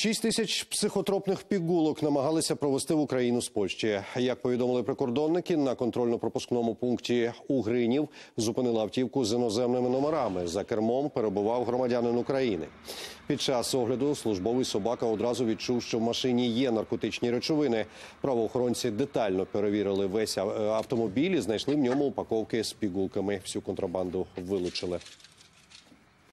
Шість тисяч психотропних пігулок намагалися провести в Україну з Польщі. Як повідомили прикордонники, на контрольно-пропускному пункті Угринів зупинили автівку з іноземними номерами. За кермом перебував громадянин України. Під час огляду службовий собака одразу відчув, що в машині є наркотичні речовини. Правоохоронці детально перевірили весь автомобіль і знайшли в ньому упаковки з пігулками. Всю контрабанду вилучили.